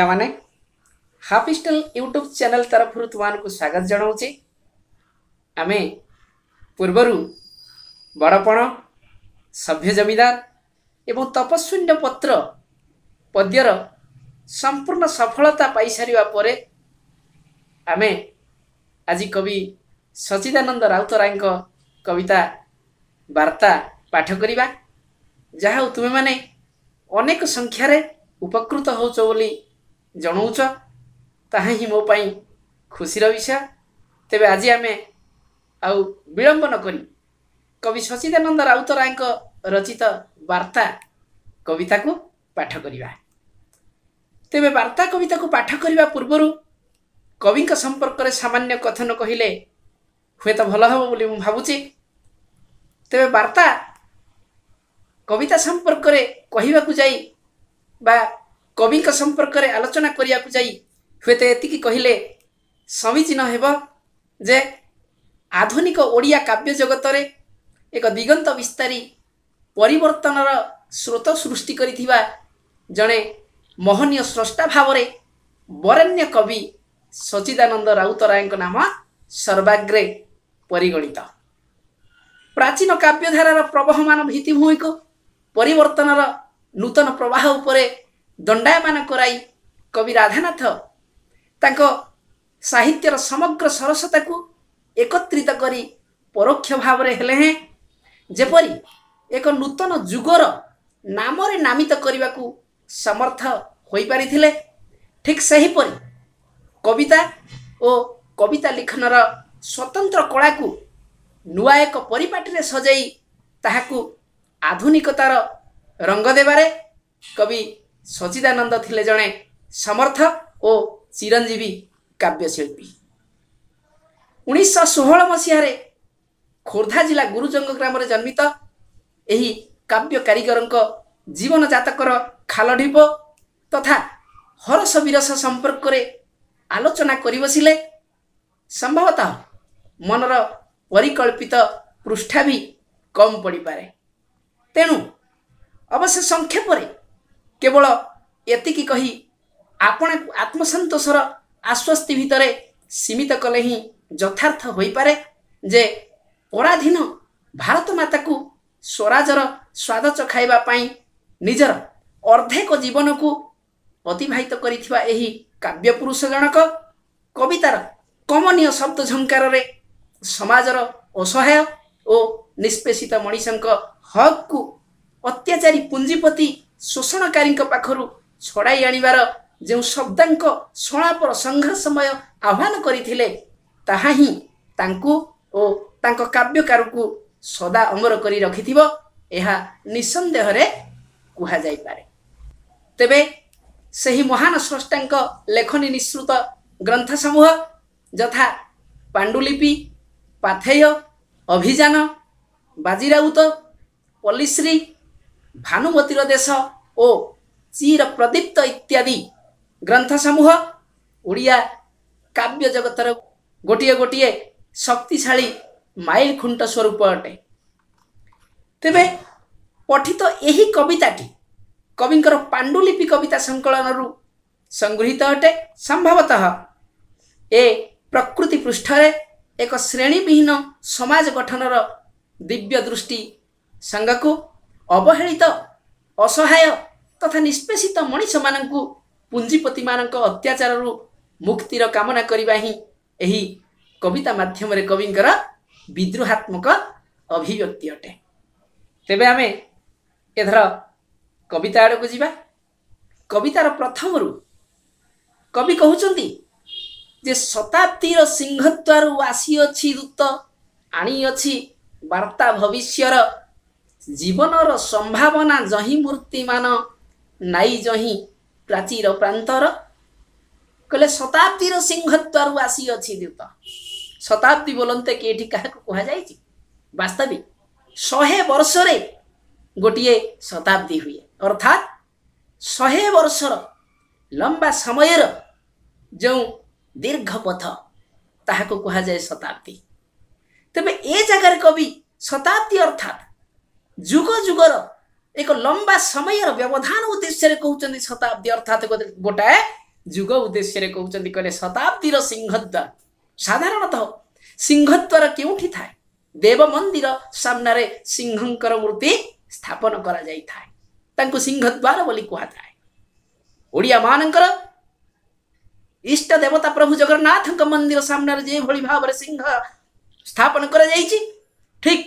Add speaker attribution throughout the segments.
Speaker 1: ପିଲାମାନେ ହାପିଷ୍ଟେଲ୍ YouTube channel ତରଫରୁ ତୁମମାନଙ୍କୁ ସ୍ୱାଗତ ଜଣାଉଛି। ଆମେ ପୂର୍ବରୁ ବଡ଼ପଣ ସଭ୍ୟ ଜମିଦାର ଏବଂ ତପସ୍ୱିନ୍ୟ ପତ୍ର ପଦ୍ୟର ସମ୍ପୂର୍ଣ୍ଣ ସଫଳତା ପାଇସାରିବା ପରେ ଆମେ ଆଜି କବି ସଚିଦାନନ୍ଦ ରାଉତରାୟଙ୍କ କବିତା ବାର୍ତ୍ତା ପାଠ କରିବା ଯାହା ହଉ ତୁମେମାନେ ଅନେକ ସଂଖ୍ୟାରେ ଉପକୃତ ହେଉଛ ବୋଲି ଜଣାଉଛ ତାହା ହିଁ ମୋ ପାଇଁ ଖୁସିର ବିଷୟ। ତେବେ ଆଜି ଆମେ ଆଉ ବିଳମ୍ବ ନ କରି କବି ସଚିଦାନନ୍ଦ ରାଉତରାୟଙ୍କ ରଚିତ ବାର୍ତ୍ତା କବିତାକୁ ପାଠ କରିବା। ତେବେ ବାର୍ତ୍ତା କବିତାକୁ ପାଠ କରିବା ପୂର୍ବରୁ କବିଙ୍କ ସମ୍ପର୍କରେ ସାମାନ୍ୟ କଥନ କହିଲେ ହୁଏତ ଭଲ ହେବ ବୋଲି ମୁଁ ଭାବୁଛି ତେବେ ବାର୍ତ୍ତା କବିତା ସମ୍ପର୍କରେ କହିବାକୁ ଯାଇ ବା କବିଙ୍କ ସମ୍ପର୍କରେ ଆଲୋଚନା କରିବାକୁ ଯାଇ ହୁଏତ ଏତିକି କହିଲେ ସମୀଚୀନ ହେବ ଯେ ଆଧୁନିକ ଓଡ଼ିଆ କାବ୍ୟ ଜଗତରେ ଏକ ଦିଗନ୍ତ ବିସ୍ତାରୀ ପରିବର୍ତ୍ତନର ସ୍ରୋତ ସୃଷ୍ଟି କରିଥିବା ଜଣେ ମହନୀୟ ସ୍ରଷ୍ଟା ଭାବରେ ବରେଣ୍ୟ କବି ସଚିଦାନନ୍ଦ ରାଉତରାୟଙ୍କ ନାମ ସର୍ବାଗ୍ରେ ପରିଗଣିତ। ପ୍ରାଚୀନ କାବ୍ୟଧାରାର ପ୍ରବହମାନ ଭିତ୍ତିଭୂମିକୁ ପରିବର୍ତ୍ତନର ନୂତନ ପ୍ରବାହ ଉପରେ ଦଣ୍ଡାୟମାନ କରାଇ କବି ରାଧାନାଥ ତାଙ୍କ ସାହିତ୍ୟର ସମଗ୍ର ସରସତାକୁ ଏକତ୍ରିତ କରି ପରୋକ୍ଷ ଭାବରେ ହେଲେ ହେଁ। ଯେପରି ଏକ ନୂତନ ଯୁଗର ନାମରେ ନାମିତ କରିବାକୁ ସମର୍ଥ ହୋଇପାରିଥିଲେ ଠିକ୍ ସେହିପରି କବିତା ଓ କବିତା ଲିଖନର ସ୍ୱତନ୍ତ୍ର କଳାକୁ ନୂଆ ଏକ ପରିପାଟିରେ ସଜେଇ ତାହାକୁ ଆଧୁନିକତାର ରଙ୍ଗ ଦେବାରେ କବି ସଚିଦାନନ୍ଦ ଥିଲେ ଜଣେ ସମର୍ଥ ଓ ଚିରଞ୍ଜୀବୀ କାବ୍ୟଶିଳ୍ପୀ। ଉଣେଇଶହ ଷୋହଳ ମସିହାରେ ଖୋର୍ଦ୍ଧା ଜିଲ୍ଲା ଗୁରୁଜଙ୍ଗ ଗ୍ରାମରେ ଜନ୍ମିତ ଏହି କାବ୍ୟ କାରିଗରଙ୍କ ଜୀବନ ଜାତକର ଖାଲ ଢିପ ତଥା ହରସ ବିରସ ସମ୍ପର୍କରେ ଆଲୋଚନା କରି ବସିଲେ ସମ୍ଭବତଃ ମନର ପରିକଳ୍ପିତ ପୃଷ୍ଠା ବି କମ୍ ପଡ଼ିପାରେ। ତେଣୁ ଅବଶ୍ୟ ସଂକ୍ଷେପରେ କେବଳ ଏତିକି କହି ଆପଣ ଆତ୍ମସନ୍ତୋଷର ଆଶ୍ୱସ୍ତି ଭିତରେ ସୀମିତ କଲେ ହିଁ ଯଥାର୍ଥ ହୋଇପାରେ ଯେ ପରାଧୀନ ଭାରତ ମାତାକୁ ସ୍ୱରାଜର ସ୍ୱାଦ ଚଖାଇବା ପାଇଁ ନିଜର ଅର୍ଦ୍ଧେକ ଜୀବନକୁ ଅତିବାହିତ କରିଥିବା ଏହି କାବ୍ୟ ପୁରୁଷ ଜଣକ କବିତାର କମନୀୟ ଶବ୍ଦ ଝଙ୍କାରରେ ସମାଜର ଅସହାୟ ଓ ନିଷ୍ପେଷିତ ମଣିଷଙ୍କ ହକ୍କୁ ଅତ୍ୟାଚାରୀ ପୁଞ୍ଜିପତି ଶୋଷଣକାରୀଙ୍କ ପାଖରୁ ଛଡ଼ାଇ ଆଣିବାର ଯେଉଁ ଶବ୍ଦାଙ୍କ ସଳାପର ସଂଘର୍ଷମୟ ଆହ୍ୱାନ କରିଥିଲେ ତାହା ହିଁ ତାଙ୍କୁ ଓ ତାଙ୍କ କାବ୍ୟକାରକୁ ସଦା ଅମର କରି ରଖିଥିବ ଏହା ନିଃସନ୍ଦେହରେ କୁହାଯାଇପାରେ। ତେବେ ସେହି ମହାନ ସ୍ରଷ୍ଟାଙ୍କ ଲେଖନୀ ନିଃସୃତ ଗ୍ରନ୍ଥ ସମୂହ ଯଥା ପାଣ୍ଡୁଲିପି ପାଥେୟ ଅଭିଯାନ ବାଜିରାଉତ ପଲ୍ଲିଶ୍ରୀ ଭାନୁମତୀର ଦେଶ ଓ ଚିର ପ୍ରଦୀପ୍ତ ଇତ୍ୟାଦି ଗ୍ରନ୍ଥ ସମୂହ ଓଡ଼ିଆ କାବ୍ୟ ଜଗତର ଗୋଟିଏ ଗୋଟିଏ ଶକ୍ତିଶାଳୀ ମାଇଲ ଖୁଣ୍ଟ ସ୍ୱରୂପ ଅଟେ। ତେବେ ପଠିତ ଏହି କବିତାଟି କବିଙ୍କର ପାଣ୍ଡୁଲିପି କବିତା ସଂକଳନରୁ ସଂଗୃହୀତ ଅଟେ। ସମ୍ଭବତଃ ଏ ପ୍ରକୃତି ପୃଷ୍ଠରେ ଏକ ଶ୍ରେଣୀବିହୀନ ସମାଜ ଗଠନର ଦିବ୍ୟ ଦୃଷ୍ଟି ସାଙ୍ଗକୁ ଅବହେଳିତ ଅସହାୟ ତଥା ନିଷ୍ପେଷିତ ମଣିଷମାନଙ୍କୁ ପୁଞ୍ଜିପତିମାନଙ୍କ ଅତ୍ୟାଚାରରୁ ମୁକ୍ତିର କାମନା କରିବା ହିଁ ଏହି କବିତା ମାଧ୍ୟମରେ କବିଙ୍କର ବିଦ୍ରୋହାତ୍ମକ ଅଭିବ୍ୟକ୍ତି ଅଟେ। ତେବେ ଆମେ ଏଥର କବିତା ଆଡ଼କୁ ଯିବା। କବିତାର ପ୍ରଥମରୁ କବି କହୁଛନ୍ତି ଯେ ଶତାବ୍ଦୀର ସିଂହଦ୍ୱାରୁ ଆସିଅଛି ଦୂତ ଆଣିଅଛି ବାର୍ତ୍ତା ଭବିଷ୍ୟର ଜୀବନର ସମ୍ଭାବନା ଜହିଁ ମୂର୍ତ୍ତିମାନ ନାଇ ଜହିଁ ପ୍ରାଚୀର ପ୍ରାନ୍ତର। କହିଲେ ଶତାବ୍ଦୀର ସିଂହଦ୍ୱାରୁ ଆସିଅଛି ଦୂତ ଶତାବ୍ଦୀ ବୋଲନ୍ତେ କି ଏଠି କାହାକୁ କୁହାଯାଇଛି? ବାସ୍ତବିକ ଶହେ ବର୍ଷରେ ଗୋଟିଏ ଶତାବ୍ଦୀ ହୁଏ। ଅର୍ଥାତ୍ ଶହେ ବର୍ଷର ଲମ୍ବା ସମୟର ଯେଉଁ ଦୀର୍ଘ ପଥ ତାହାକୁ କୁହାଯାଏ ଶତାବ୍ଦୀ। ତେବେ ଏ ଜାଗାରେ କବି ଶତାବ୍ଦୀ ଅର୍ଥାତ୍ ଯୁଗ ଯୁଗର ଏକ ଲମ୍ବା ସମୟର ବ୍ୟବଧାନ ଉଦ୍ଦେଶ୍ୟରେ କହୁଛନ୍ତି ଶତାବ୍ଦୀ ଅର୍ଥାତ୍ ଗୋଟାଏ ଯୁଗ ଉଦ୍ଦେଶ୍ୟରେ କହୁଛନ୍ତି କହିଲେ ଶତାବ୍ଦୀର ସିଂହଦ୍ୱାର ସାଧାରଣତଃ ସିଂହଦ୍ୱାର କେଉଁଠି ଥାଏ ଦେବ ମନ୍ଦିର ସାମ୍ନାରେ ସିଂହଙ୍କର ମୂର୍ତ୍ତି ସ୍ଥାପନ କରାଯାଇଥାଏ ତାଙ୍କୁ ସିଂହଦ୍ୱାର ବୋଲି କୁହାଯାଏ ଓଡ଼ିଆ ମାନଙ୍କର ଇଷ୍ଟ ଦେବତା ପ୍ରଭୁ ଜଗନ୍ନାଥଙ୍କ ମନ୍ଦିର ସାମ୍ନାରେ ଯେଭଳି ଭାବରେ ସିଂହ ସ୍ଥାପନ କରାଯାଇଛି ଠିକ୍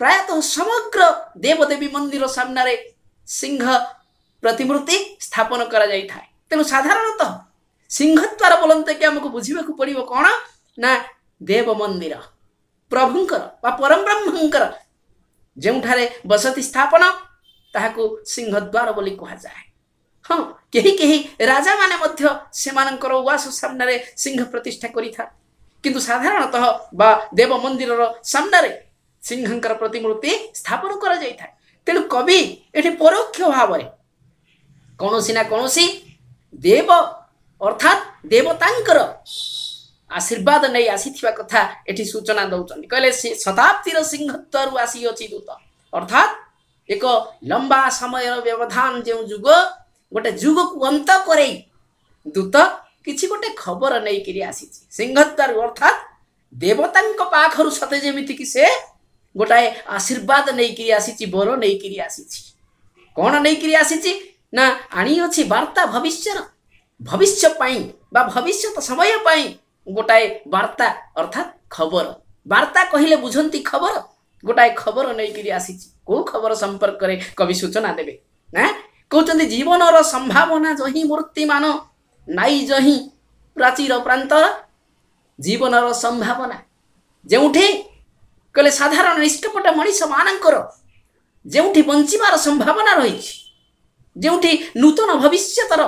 Speaker 1: ପ୍ରାୟତଃ ସମଗ୍ର ଦେବଦେବୀ ମନ୍ଦିର ସାମ୍ନାରେ ସିଂହ ପ୍ରତିମୂର୍ତ୍ତି ସ୍ଥାପନ କରାଯାଇଥାଏ ତେଣୁ ସାଧାରଣତଃ ସିଂହଦ୍ୱାର ବୋଲନ୍ତେ କି ଆମକୁ ବୁଝିବାକୁ ପଡ଼ିବ କ'ଣ ନା ଦେବ ମନ୍ଦିର ପ୍ରଭୁଙ୍କର ବା ପରବ୍ରହ୍ମଙ୍କର ଯେଉଁଠାରେ ବସତି ସ୍ଥାପନ ତାହାକୁ ସିଂହଦ୍ୱାର ବୋଲି କୁହାଯାଏ ହଁ କେହି କେହି ରାଜାମାନେ ମଧ୍ୟ ସେମାନଙ୍କର ଉଆସ ସାମ୍ନାରେ ସିଂହ ପ୍ରତିଷ୍ଠା କରିଥାନ୍ତି କିନ୍ତୁ ସାଧାରଣତଃ ବା ଦେବ ମନ୍ଦିରର ସାମ୍ନାରେ ସିଂହଙ୍କର ପ୍ରତିମୂର୍ତ୍ତି ସ୍ଥାପନ କରାଯାଇଥାଏ। ତେଣୁ କବି ଏଠି ପରୋକ୍ଷ ଭାବରେ କୌଣସି ନା କୌଣସି ଦେବ ଅର୍ଥାତ୍ ଦେବତାଙ୍କର ଆଶୀର୍ବାଦ ନେଇ ଆସିଥିବା କଥା ଏଠି ସୂଚନା ଦେଉଛନ୍ତି କହିଲେ ସେ ଶତାବ୍ଦୀର ସିଂହତ୍ୱରୁ ଆସିଅଛି ଦୂତ। ଅର୍ଥାତ୍ ଏକ ଲମ୍ବା ସମୟର ବ୍ୟବଧାନ ଯେଉଁ ଯୁଗ ଗୋଟେ ଯୁଗକୁ ଅନ୍ତ କରେଇ ଦୂତ କିଛି ଗୋଟେ ଖବର ନେଇକିରି ଆସିଛି। ସିଂହଦ୍ୱାର ଅର୍ଥାତ୍ ଦେବତାଙ୍କ ପାଖରୁ ସତେ ଯେମିତିକି ସେ ଗୋଟାଏ ଆଶୀର୍ବାଦ ନେଇକିରି ଆସିଛି ବର ନେଇକିରି ଆସିଛି। କ'ଣ ନେଇକିରି ଆସିଛି? ନା ଆଣିଅଛି ବାର୍ତ୍ତା ଭବିଷ୍ୟର। ଭବିଷ୍ୟ ପାଇଁ ବା ଭବିଷ୍ୟତ ସମୟ ପାଇଁ ଗୋଟାଏ ବାର୍ତ୍ତା ଅର୍ଥାତ୍ ଖବର। ବାର୍ତ୍ତା କହିଲେ ବୁଝନ୍ତି ଖବର। ଗୋଟାଏ ଖବର ନେଇକିରି ଆସିଛି। କୋଉ ଖବର ସମ୍ପର୍କରେ କବି ସୂଚନା ଦେବେ? ନା? କହୁଛନ୍ତି ଜୀବନର ସମ୍ଭାବନା ଯହିଁ ମୂର୍ତ୍ତିମାନ ନାଇ ଯହିଁ ପ୍ରାଚୀର ପ୍ରାନ୍ତର ଜୀବନର ସମ୍ଭାବନା। ଯେଉଁଠି କହିଲେ ସାଧାରଣ ନିଷ୍କପଟ ମଣିଷମାନଙ୍କର ଯେଉଁଠି ବଞ୍ଚିବାର ସମ୍ଭାବନା ରହିଛି ଯେଉଁଠି ନୂତନ ଭବିଷ୍ୟତର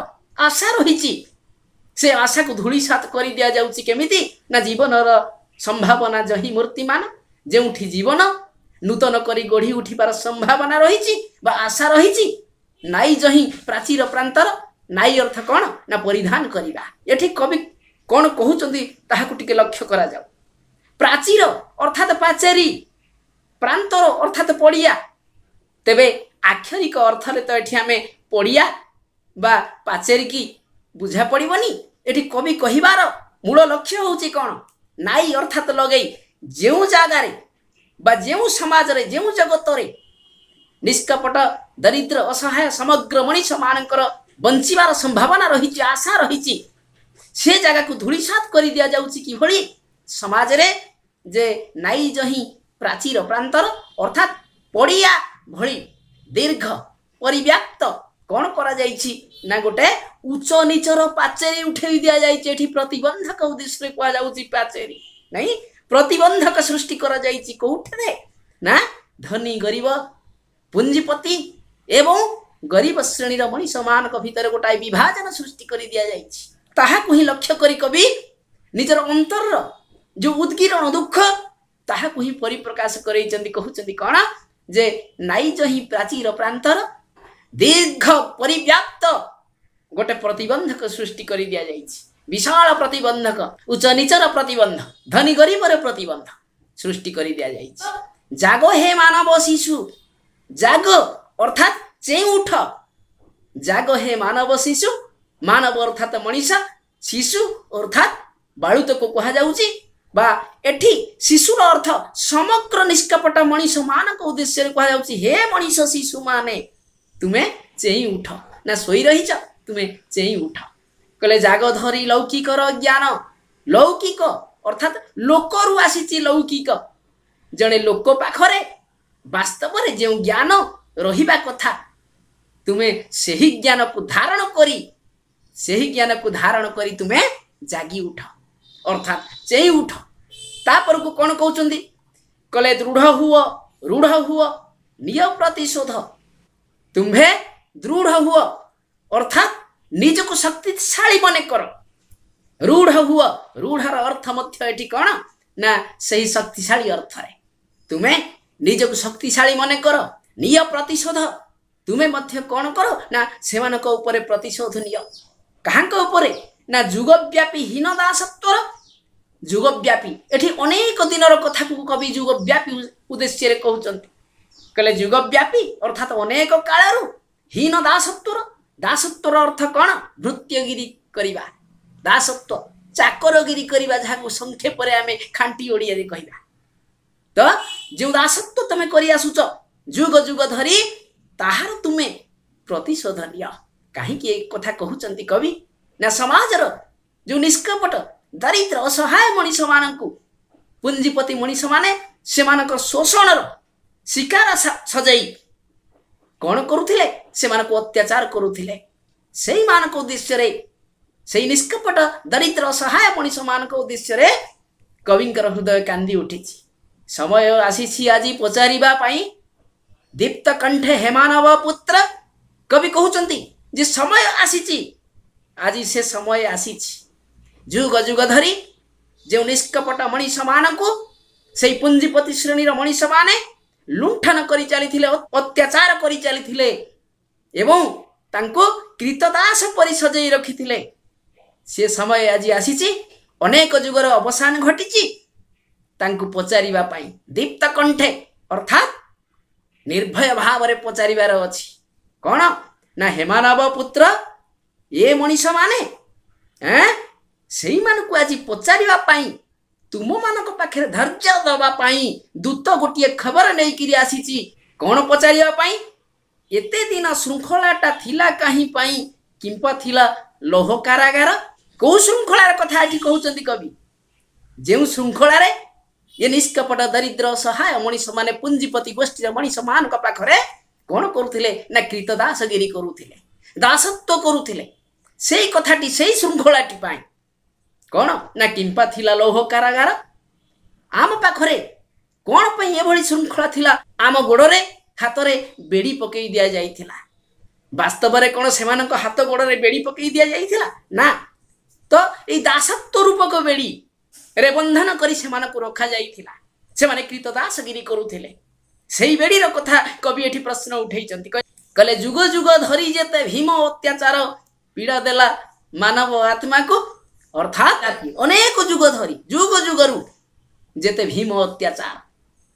Speaker 1: ଆଶା ରହିଛି ସେ ଆଶାକୁ ଧୂଳିସାତ କରି ଦିଆଯାଉଛି କେମିତି? ନା ଜୀବନର ସମ୍ଭାବନା ଯହିଁ ମୂର୍ତ୍ତିମାନ ଯେଉଁଠି ଜୀବନ ନୂତନ କରି ଗଢ଼ି ଉଠିବାର ସମ୍ଭାବନା ରହିଛି ବା ଆଶା ରହିଛି? ନାଇ ଯହିଁ ପ୍ରାଚୀର ପ୍ରାନ୍ତର ନାଇ ଅର୍ଥ କ'ଣ? ନା ପରିଧାନ କରିବା। ଏଠି କବି କ'ଣ କହୁଛନ୍ତି ତାହାକୁ ଟିକେ ଲକ୍ଷ୍ୟ କରାଯାଉ। ପ୍ରାଚୀର ଅର୍ଥାତ୍ ପାଚେରୀ ପ୍ରାନ୍ତର ଅର୍ଥାତ୍ ପଡ଼ିଆ ତେବେ ଆକ୍ଷରିକ ଅର୍ଥରେ ତ ଏଠି ଆମେ ପଡ଼ିଆ ବା ପାଚେରୀକି ବୁଝା ପଡ଼ିବନି। ଏଠି କବି କହିବାର ମୂଳ ଲକ୍ଷ୍ୟ ହେଉଛି କ'ଣ? ନାଇ ଅର୍ଥାତ୍ ଲଗେଇ ଯେଉଁ ଜାଗାରେ ବା ଯେଉଁ ସମାଜରେ ଯେଉଁ ଜଗତରେ ନିଷ୍କପଟ ଦରିଦ୍ର ଅସହାୟ ସମଗ୍ର ମଣିଷମାନଙ୍କର ବଞ୍ଚିବାର ସମ୍ଭାବନା ରହିଛି ଆଶା ରହିଛି ସେ ଜାଗାକୁ ଧୂଳିସାତ କରି ଦିଆଯାଉଛି କିଭଳି? ସମାଜରେ ଯେ ନାଇ ଯହିଁ ପ୍ରାଚୀର ପ୍ରାନ୍ତର ଅର୍ଥାତ୍ ପଡ଼ିଆ ଭଳି ଦୀର୍ଘ ପରିବ୍ୟାପ୍ତ କ'ଣ କରାଯାଇଛି? ନା ଗୋଟେ ଉଚ୍ଚ ନିଚର ପାଚେରୀ ଉଠେଇ ଦିଆଯାଇଛି ଏଠି ପ୍ରତିବନ୍ଧକ ଉଦ୍ଦେଶ୍ୟରେ କୁହାଯାଉଛି ପାଚେରୀ। ନାଇଁ ପ୍ରତିବନ୍ଧକ ସୃଷ୍ଟି କରାଯାଇଛି କୋଉଠାରେ? ନା ଧନୀ ଗରିବ ପୁଞ୍ଜିପତି ଏବଂ ଗରିବ ଶ୍ରେଣୀର ମଣିଷମାନଙ୍କ ଭିତରେ ଗୋଟାଏ ବିଭାଜନ ସୃଷ୍ଟି କରି ଦିଆଯାଇଛି। ତାହାକୁ ହିଁ ଲକ୍ଷ୍ୟ କରି କବି ନିଜର ଅନ୍ତରର ଯେଉଁ ଉଦ୍ଗିରଣ ଦୁଃଖ ତାହାକୁ ହିଁ ପରିପ୍ରକାଶ କରେଇଛନ୍ତି କହୁଛନ୍ତି କ'ଣ? ଯେ ନାଇଜ ହିଁ ପ୍ରାଚୀର ପ୍ରାନ୍ତର ଦୀର୍ଘ ପରିବ୍ୟାପ୍ତ ଗୋଟେ ପ୍ରତିବନ୍ଧକ ସୃଷ୍ଟି କରି ଦିଆଯାଇଛି। ବିଶାଳ ପ୍ରତିବନ୍ଧକ ଉଚ୍ଚ ନିଚର ପ୍ରତିବନ୍ଧ ଧନୀ ଗରିବର ପ୍ରତିବନ୍ଧ ସୃଷ୍ଟି କରି ଦିଆଯାଇଛି। ଜାଗ ହେ ମାନବ ଶିଶୁ ଜାଗ ଅର୍ଥାତ୍ ଚେଇଁ ଉଠ। ଜାଗ ହେ ମାନବ ଶିଶୁ ମାନବ ଅର୍ଥାତ୍ ମଣିଷ ଶିଶୁ ଅର୍ଥାତ୍ ବାଳୁତକୁ କୁହାଯାଉଛି। ବା ଏଠି ଶିଶୁର ଅର୍ଥ ସମଗ୍ର ନିଷ୍କପଟ ମଣିଷମାନଙ୍କ ଉଦ୍ଦେଶ୍ୟରେ କୁହାଯାଉଛି ହେ ମଣିଷ ଶିଶୁମାନେ ତୁମେ ଚେଇଁ ଉଠ। ନା ଶୋଇ ରହିଛ ତୁମେ ଚେଇଁ ଉଠ। କହିଲେ ଜାଗ ଧରି ଲୌକିକର ଜ୍ଞାନ ଲୌକିକ ଅର୍ଥାତ୍ ଲୋକରୁ ଆସିଛି ଲୌକିକ। ଜଣେ ଲୋକ ପାଖରେ ବାସ୍ତବରେ ଯେଉଁ ଜ୍ଞାନ ରହିବା କଥା ତୁମେ ସେହି ଜ୍ଞାନକୁ ଧାରଣ କରି ସେହି ଜ୍ଞାନକୁ ଧାରଣ କରି ତୁମେ ଜାଗି ଉଠ। ଅର୍ଥାତ୍ ଚେଇଁ ଉଠ। ତାପରକୁ କ'ଣ କହୁଛନ୍ତି? କହିଲେ ଦୃଢ଼ ହୁଅ ରୁଢ଼ ହୁଅ ନିୟ ପ୍ରତିଶୋଧ। ତୁମ୍ଭେ ଦୃଢ଼ ହୁଅ ଅର୍ଥାତ୍ ନିଜକୁ ଶକ୍ତିଶାଳୀ ମନେ କର। ରୁଢ଼ ହୁଅ ରୁଢ଼ର ଅର୍ଥ ମଧ୍ୟ ଏଠି କ'ଣ? ନା ସେହି ଶକ୍ତିଶାଳୀ ଅର୍ଥରେ। ତୁମେ ନିଜକୁ ଶକ୍ତିଶାଳୀ ମନେ କର ନିୟ ପ୍ରତିଶୋଧ। ତୁମେ ମଧ୍ୟ କ'ଣ କର? ନା ସେମାନଙ୍କ ଉପରେ ପ୍ରତିଶୋଧ ନିଅ। କାହାଙ୍କ ଉପରେ? ନା ଯୁଗବ୍ୟାପୀ ହୀନ ଦାସତ୍ୱର ଯୁଗବ୍ୟାପୀ। ଏଠି ଅନେକ ଦିନର କଥାକୁ କବି ଯୁଗବ୍ୟାପୀ ଉଦ୍ଦେଶ୍ୟରେ କହୁଛନ୍ତି। କହିଲେ ଯୁଗବ୍ୟାପୀ ଅର୍ଥାତ୍ ଅନେକ କାଳରୁ ହୀନ ଦାସତ୍ୱର। ଦାସତ୍ୱର ଅର୍ଥ କ'ଣ? ଭୃତ୍ୟଗିରିକ କରିବା। ଦାସତ୍ୱ ଚାକରଗିରି କରିବା ଯାହାକୁ ସଂକ୍ଷେପରେ ଆମେ ଖାଣ୍ଟି ଓଡ଼ିଆରେ କହିବା। ତ ଯେଉଁ ଦାସତ୍ୱ ତମେ କରି ଆସୁଛ ଯୁଗ ଯୁଗ ଧରି ତାହାର ତୁମେ ପ୍ରତିଶୋଧ ନିଅ। କାହିଁକି ଏ କଥା କହୁଛନ୍ତି କବି? ନା ସମାଜର ଯେଉଁ ନିଷ୍କପଟ ଦରିଦ୍ର ଅସହାୟ ମଣିଷମାନଙ୍କୁ ପୁଞ୍ଜିପତି ମଣିଷମାନେ ସେମାନଙ୍କ ଶୋଷଣର ଶିକାର ସ- ସଜାଇ କ'ଣ କରୁଥିଲେ ସେମାନଙ୍କୁ ଅତ୍ୟାଚାର କରୁଥିଲେ ସେଇମାନଙ୍କ ଉଦ୍ଦେଶ୍ୟରେ ସେଇ ନିଷ୍କପଟ ଦରିଦ୍ର ଅସହାୟ ମଣିଷମାନଙ୍କ ଉଦ୍ଦେଶ୍ୟରେ କବିଙ୍କର ହୃଦୟ କାନ୍ଦି ଉଠିଛି ସମୟ ଆସିଛି ଆଜି ପଚାରିବା ପାଇଁ ଦୀପ୍ତ କଣ୍ଠେ ହେମାନବ ପୁତ୍ର କବି କହୁଛନ୍ତି ଯେ ସମୟ ଆସିଛି ଆଜି ସେ ସମୟ ଆସିଛି ଯୁଗ ଯୁଗ ଧରି ଯେଉଁ ନିଷ୍କପଟ ମଣିଷମାନଙ୍କୁ ସେଇ ପୁଞ୍ଜିପତି ଶ୍ରେଣୀର ମଣିଷମାନେ ଲୁଣ୍ଠନ କରି ଚାଲିଥିଲେ ଅ- ଅତ୍ୟାଚାର କରି ଚାଲିଥିଲେ ଏବଂ ତାଙ୍କୁ କ୍ରୀତଦାସ ପରି ସଜେଇ ରଖିଥିଲେ। ସେ ସମୟ ଆଜି ଆସିଛି ଅନେକ ଯୁଗର ଅବସାନ ଘଟିଛି। ତାଙ୍କୁ ପଚାରିବା ପାଇଁ ଦୀପ୍ତ କଣ୍ଠେ ଅର୍ଥାତ୍ ନିର୍ଭୟ ଭାବରେ ପଚାରିବାର ଅଛି। କ'ଣ? ନା ହେମାନବ ପୁତ୍ର ଏ ମଣିଷମାନେ ଏଁ ସେଇମାନଙ୍କୁ ଆଜି ପଚାରିବା ପାଇଁ ତୁମମାନଙ୍କ ପାଖରେ ଧୈର୍ଯ୍ୟ ଦେବା ପାଇଁ ଦୂତ ଗୋଟିଏ ଖବର ନେଇକିରି ଆସିଛି। କ'ଣ ପଚାରିବା ପାଇଁ? ଏତେ ଦିନ ଶୃଙ୍ଖଳାଟା ଥିଲା କାହିଁ ପାଇଁ? କିମ୍ବା ଥିଲା ଲୌହ କାରାଗାର? କୋଉ ଶୃଙ୍ଖଳାର କଥା ଏଠି କହୁଛନ୍ତି କବି? ଯେଉଁ ଶୃଙ୍ଖଳାରେ ଏ ନିଷ୍କପଟ ଦରିଦ୍ର ସହାୟ ମଣିଷମାନେ ପୁଞ୍ଜିପତି ଗୋଷ୍ଠୀର ମଣିଷମାନଙ୍କ ପାଖରେ କ'ଣ କରୁଥିଲେ ନା କ୍ରୀତଦାସଗିରି କରୁଥିଲେ ଦାସତ୍ୱ କରୁଥିଲେ ସେଇ କଥାଟି ସେଇ ଶୃଙ୍ଖଳାଟି ପାଇଁ କ'ଣ? ନା କିମ୍ପା ଥିଲା ଲୌହ କାରାଗାର? ଆମ ପାଖରେ କ'ଣ ପାଇଁ ଏଭଳି ଶୃଙ୍ଖଳା ଥିଲା? ଆମ ଗୋଡ଼ରେ ହାତରେ ବେଡ଼ି ପକେଇ ଦିଆଯାଇଥିଲା। ବାସ୍ତବରେ କ'ଣ ସେମାନଙ୍କ ହାତ ଗୋଡ଼ରେ ବେଡ଼ି ପକେଇ ଦିଆଯାଇଥିଲା? ନା। ତ ଏଇ ଦାସତ୍ୱ ରୂପକ ବେଡ଼ି ରେ ବନ୍ଧନ କରି ସେମାନଙ୍କୁ ରଖାଯାଇଥିଲା। ସେମାନେ କ୍ରୀତଦାସଗିରି କରୁଥିଲେ। ସେଇ ବେଡ଼ିର କଥା କବି ଏଠି ପ୍ରଶ୍ନ ଉଠେଇଛନ୍ତି। କହିଲେ ଯୁଗ ଯୁଗ ଧରି ଯେତେ ଭୀମ ଅତ୍ୟାଚାର ପୀଡ଼ା ଦେଲା ମାନବ ଆତ୍ମାକୁ ଅର୍ଥାତ୍ ଅନେକ ଯୁଗ ଧରି ଯୁଗ ଯୁଗରୁ ଯେତେ ଭୀମ ଅତ୍ୟାଚାର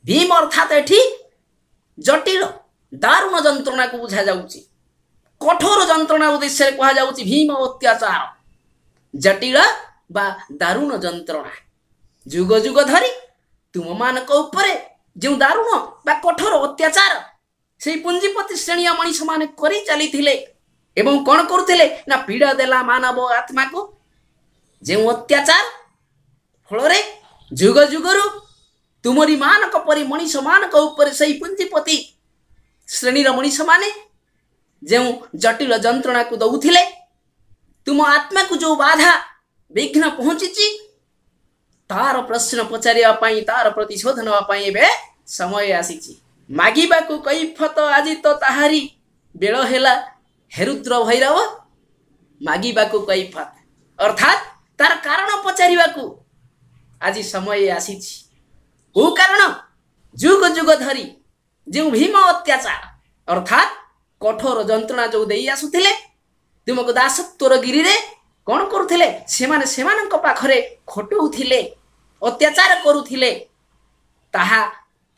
Speaker 1: ଭୀମ ଅର୍ଥାତ୍ ଏଠି ଜଟିଳ ଦାରୁଣ ଯନ୍ତ୍ରଣାକୁ ବୁଝାଯାଉଛି କଠୋର ଯନ୍ତ୍ରଣା ଉଦ୍ଦେଶ୍ୟରେ କୁହାଯାଉଛି ଭୀମ ଅତ୍ୟାଚାର ଜଟିଳ ବା ଦାରୁଣ ଯନ୍ତ୍ରଣା ଯୁଗ ଯୁଗ ଧରି ତୁମମାନଙ୍କ ଉପରେ ଯେଉଁ ଦାରୁଣ ବା କଠୋର ଅତ୍ୟାଚାର ସେଇ ପୁଞ୍ଜିପତି ଶ୍ରେଣୀୟ ମଣିଷମାନେ କରି ଚାଲିଥିଲେ ଏବଂ କ'ଣ କରୁଥିଲେ ନା ପୀଡ଼ା ଦେଲା ମାନବ ଆତ୍ମାକୁ ଯେଉଁ ଅତ୍ୟାଚାର ଫଳରେ ଯୁଗ ଯୁଗରୁ ତୁମରି ମାନଙ୍କ ପରି ମଣିଷମାନଙ୍କ ଉପରେ ସେଇ ପୁଞ୍ଜିପତି ଶ୍ରେଣୀର ମଣିଷମାନେ ଯେଉଁ ଜଟିଳ ଯନ୍ତ୍ରଣାକୁ ଦଉଥିଲେ ତୁମ ଆତ୍ମାକୁ ଯେଉଁ ବାଧା ବିଘ୍ନ ପହଞ୍ଚିଛି ତାର ପ୍ରଶ୍ନ ପଚାରିବା ପାଇଁ ତାର ପ୍ରତିଶୋଧ ନେବା ପାଇଁ ଏବେ ସମୟ ଆସିଛି। ମାଗିବାକୁ କୈଫତ ଆଜି ତ ତାହାରି ବେଳ ହେଲା ହେରୁଦ୍ର ଭୈରବ ମାଗିବାକୁ କୈଫତ। ଅର୍ଥାତ୍ ତାର କାରଣ ପଚାରିବାକୁ ଆଜି ସମୟ ଆସିଛି। କୋଉ କାରଣ? ଯୁଗ ଯୁଗ ଧରି ଯେଉଁ ଭୀମ ଅତ୍ୟାଚାର ଅର୍ଥାତ୍ କଠୋର ଯନ୍ତ୍ରଣା ଯୋଉ ଦେଇ ଆସୁଥିଲେ ତୁମକୁ ଦାସତ୍ୱର ଗିରିରେ କ'ଣ କରୁଥିଲେ? ସେମାନେ ସେମାନଙ୍କ ପାଖରେ ଖଟଉଥିଲେ ଅତ୍ୟାଚାର କରୁଥିଲେ। ତାହା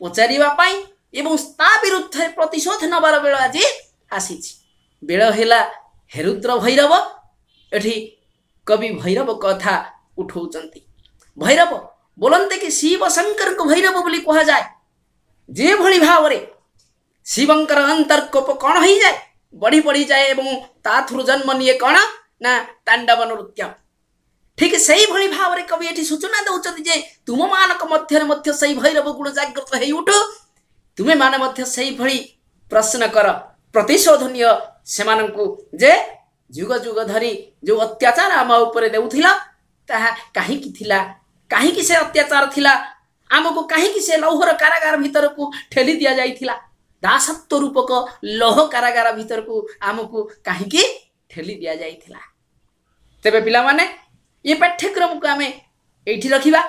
Speaker 1: ପଚାରିବା ପାଇଁ ଏବଂ ତା ବିରୁଦ୍ଧରେ ପ୍ରତିଶୋଧ ନେବାର ବେଳ ଆଜି ଆସିଛି। ବେଳ ହେଲା ହେରୁଦ୍ର ଭୈରବ। ଏଠି କବି ଭୈରବ କଥା ଉଠଉଛନ୍ତି ଭୈରବ ବୋଲନ୍ତେ କି ଶିବ ଶଙ୍କରଙ୍କୁ ଭୈରବ ବୋଲି କୁହାଯାଏ ଯେଭଳି ଭାବରେ ଶିବଙ୍କର ଅନ୍ତର୍କୋପ କ'ଣ ହେଇଯାଏ ବଢ଼ି ବଢ଼ିଯାଏ ଏବଂ ତାଥରୁ ଜନ୍ମ ନିଏ କ'ଣ ନା ତାଣ୍ଡବ ନୃତ୍ୟ ଠିକ୍ ସେଇଭଳି ଭାବରେ କବି ଏଠି ସୂଚନା ଦେଉଛନ୍ତି ଯେ ତୁମମାନଙ୍କ ମଧ୍ୟରେ ମଧ୍ୟ ସେଇ ଭୈରବ ଗୁଣ ଜାଗ୍ରତ ହେଇ ଉଠୁ ତୁମେମାନେ ମଧ୍ୟ ସେଇଭଳି ପ୍ରଶ୍ନ କର ପ୍ରତିଶୋଧ ନିଅ ସେମାନଙ୍କୁ ଯେ ଯୁଗ ଯୁଗ ଧରି ଯେଉଁ ଅତ୍ୟାଚାର ଆମ ଉପରେ ଦେଉଥିଲା ତାହା କାହିଁକି ଥିଲା? କାହିଁକି ସେ ଅତ୍ୟାଚାର ଥିଲା? ଆମକୁ କାହିଁକି ସେ ଲୌହର କାରାଗାର ଭିତରକୁ ଠେଲି ଦିଆଯାଇଥିଲା? ଦାସତ୍ୱ ରୂପକ ଲୌହ କାରାଗାର ଭିତରକୁ ଆମକୁ କାହିଁକି ଠେଲି ଦିଆଯାଇଥିଲା? ତେବେ ପିଲାମାନେ ଏ ପାଠ୍ୟକ୍ରମକୁ ଆମେ ଏଇଠି ରଖିବା।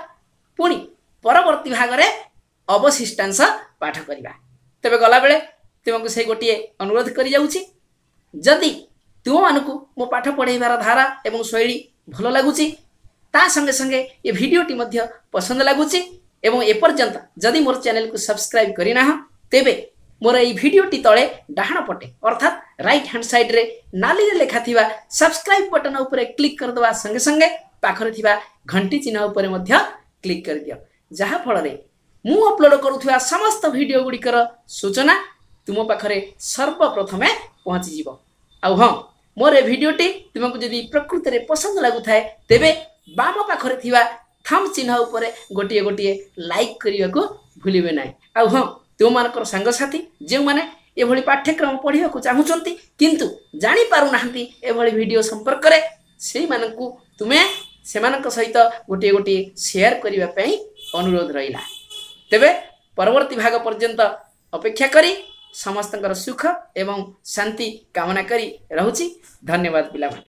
Speaker 1: ପୁଣି ପରବର୍ତ୍ତୀ ଭାଗରେ ଅବଶିଷ୍ଟାଂଶ ପାଠ କରିବା। ତେବେ ଗଲାବେଳେ ତୁମକୁ ସେଇ ଗୋଟିଏ ଅନୁରୋଧ କରିଯାଉଛି। ଯଦି ତୁମମାନଙ୍କୁ ମୋ ପାଠ ପଢ଼ାଇବାର ଧାରା ଏବଂ ଶୈଳୀ ଭଲ ଲାଗୁଛି ତା ସଙ୍ଗେ ସଙ୍ଗେ ଏ ଭିଡ଼ିଓଟି ମଧ୍ୟ ପସନ୍ଦ ଲାଗୁଛି ଏବଂ ଏପର୍ଯ୍ୟନ୍ତ ଯଦି ମୋର ଚ୍ୟାନେଲକୁ ସବସ୍କ୍ରାଇବ୍ କରିନାହ ତେବେ ମୋର ଏହି ଭିଡ଼ିଓଟି ତଳେ ଡାହାଣ ପଟେ ଅର୍ଥାତ୍ ରାଇଟ୍ ହ୍ୟାଣ୍ଡ ସାଇଡ୍ରେ ନାଲିରେ ଲେଖାଥିବା ସବସ୍କ୍ରାଇବ୍ ବଟନ୍ ଉପରେ କ୍ଲିକ୍ କରିଦେବା ସଙ୍ଗେ ସଙ୍ଗେ ପାଖରେ ଥିବା ଘଣ୍ଟି ଚିହ୍ନ ଉପରେ ମଧ୍ୟ କ୍ଲିକ୍ କରିଦିଅ। ଯାହାଫଳରେ ମୁଁ ଅପଲୋଡ଼ କରୁଥିବା ସମସ୍ତ ଭିଡ଼ିଓ ଗୁଡ଼ିକର ସୂଚନା ତୁମ ପାଖରେ ସର୍ବପ୍ରଥମେ ପହଞ୍ଚିଯିବ। ଆଉ ହଁ ମୋର ଏ ଭିଡ଼ିଓଟି ତୁମକୁ ଯଦି ପ୍ରକୃତରେ ପସନ୍ଦ ଲାଗୁଥାଏ ତେବେ ବାମ ପାଖରେ ଥିବା ଥମ୍ ଚିହ୍ନ ଉପରେ ଗୋଟିଏ ଗୋଟିଏ ଲାଇକ୍ କରିବାକୁ ଭୁଲିବେ ନାହିଁ। ଆଉ ହଁ ତୁମମାନଙ୍କର ସାଙ୍ଗସାଥି ଯେଉଁମାନେ ଏଭଳି ପାଠ୍ୟକ୍ରମ ପଢ଼ିବାକୁ ଚାହୁଁଛନ୍ତି କିନ୍ତୁ ଜାଣିପାରୁନାହାନ୍ତି ଏଭଳି ଭିଡ଼ିଓ ସମ୍ପର୍କରେ ସେଇମାନଙ୍କୁ ତୁମେ ସେମାନଙ୍କ ସହିତ ଗୋଟିଏ ଗୋଟିଏ ସେୟାର କରିବା ପାଇଁ ଅନୁରୋଧ ରହିଲା। ତେବେ ପରବର୍ତ୍ତୀ ଭାଗ ପର୍ଯ୍ୟନ୍ତ ଅପେକ୍ଷା କରି ସମସ୍ତଙ୍କର ସୁଖ ଏବଂ ଶାନ୍ତି କାମନା କରି ରହୁଛି। ଧନ୍ୟବାଦ ପିଲାମାନେ।